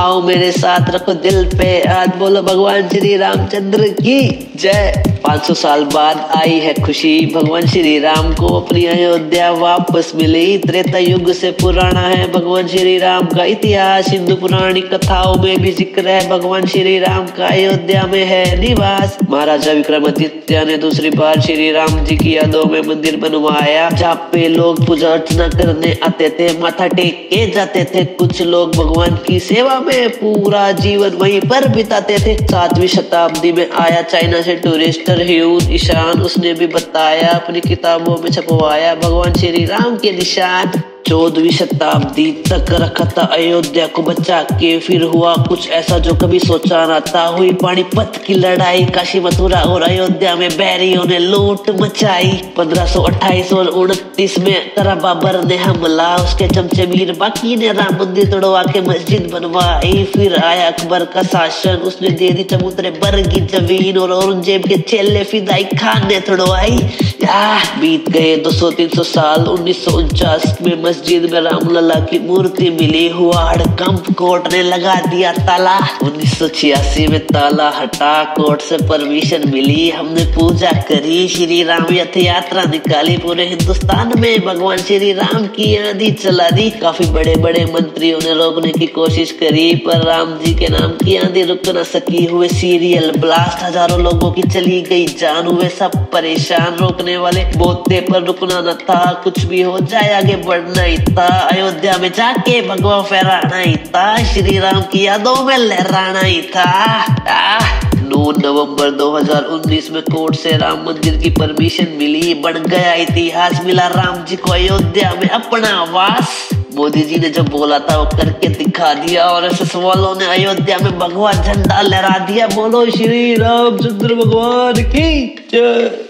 आओ मेरे साथ रखो दिल पे आज बोलो भगवान श्री रामचंद्र की जय। 500 साल बाद आई है खुशी। भगवान श्री राम को अपनी अयोध्या वापस मिली। त्रेता युग से पुराना है भगवान श्री राम का इतिहास। हिंदू पुराणी कथाओं में भी ज़िक्र है। भगवान श्री राम का अयोध्या में है निवास। महाराजा विक्रमादित्य ने दूसरी बार श्री राम जी की यादों में मंदिर बनवाया। जहाँ पे लोग पूजा अर्चना करने आते थे, माथा टेक के जाते थे। कुछ लोग भगवान की सेवा में पूरा जीवन वहीं पर बिताते थे। सातवीं शताब्दी में आया चाइना से टूरिस्ट ह्यून ईशान। उसने भी बताया, अपनी किताबों में छपवाया। भगवान श्री राम के निशान। चौदहवीं शताब्दी तक रखा था अयोध्या को बचा के फिर हुआ कुछ ऐसा जो कभी सोचा ना था। हुई पानीपत की लड़ाई काशी मथुरा और अयोध्या में बैरियों ने लूट मचाई। 1528 और उनतीस में करा बाबर ने हमला। उसके चमचे मीर बाकी ने राम मंदिर तोड़वा के मस्जिद बनवाई। फिर आया अकबर का शासन। उसने दे दी चबूतरे बर की ज़मीन और औरंगज़ेब के चेले फिदाई खान ने तोड़वाई। बीत गए 200-300 साल, उन्नीस सौ उनचास में मस्जिद में रामलला की मूर्ति मिली, हुआ हड़कंप कोर्ट ने लगा दिया ताला। उन्नीस सौ छियासी में ताला हटा, कोर्ट से परमिशन मिली, हमने पूजा करी, श्री राम रथ यात्रा निकाली, पूरे हिंदुस्तान में भगवान श्री राम की आंधी चला दी। काफ़ी बड़े बड़े मंत्रियों ने रोकने की कोशिश करी, पर राम जी के नाम की आंधी रुक न सकी, हुए सीरियल ब्लास्ट, हज़ारों लोगों की चली गई जान, हुए सब परेशान, रोकने वाले बोते पर रुकना न था। कुछ भी हो जाए, आगे बढ़ना ही था। अयोध्या में जाके भगवा फहराना ही था। श्री राम की यादों में लहराना ही था। नौ नवंबर 2019 में कोर्ट से राम मंदिर की परमिशन मिली। बढ़ गया इतिहास, मिला राम जी को अयोध्या में अपना वास। मोदी जी ने जो बोला था, वो करके दिखा दिया। और ऐसे सवालों ने अयोध्या में भगवा झंडा लहरा दिया। बोलो श्री रामचंद्र भगवान की जय।